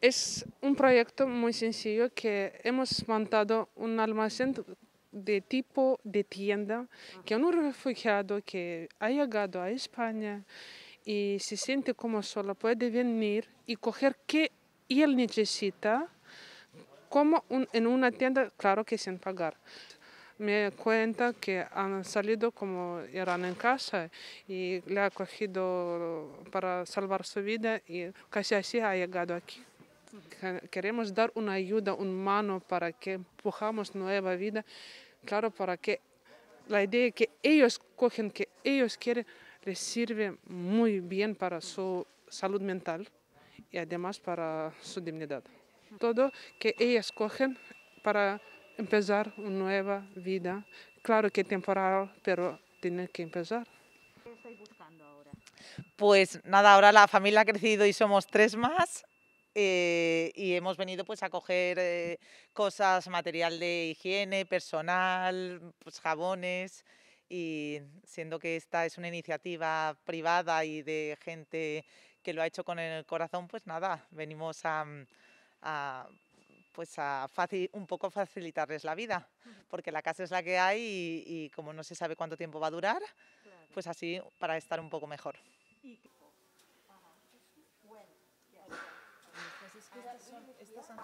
Es un proyecto muy sencillo que hemos montado un almacén de tipo de tienda que un refugiado que ha llegado a España y se siente como solo puede venir y coger qué él necesita como en una tienda, claro que sin pagar. Me cuenta que han salido como eran en casa y le ha cogido para salvar su vida y casi así ha llegado aquí. Queremos dar una ayuda, una mano para que empujamos nueva vida, claro, para que la idea que ellos cogen, que ellos quieren, les sirve muy bien para su salud mental y además para su dignidad. Todo que ellas cogen para empezar una nueva vida, claro que temporal, pero tiene que empezar. ¿Qué estáis buscando ahora? Pues nada, ahora la familia ha crecido y somos tres más eh, y hemos venido pues a coger eh, cosas, material de higiene, personal, pues jabones y siendo que esta es una iniciativa privada y de gente que lo ha hecho con el corazón, pues nada, venimos a, a pues a fácil, un poco facilitarles la vida, porque la casa es la que hay y, y como no se sabe cuánto tiempo va a durar, Claro. pues así para estar un poco mejor. es que estas son.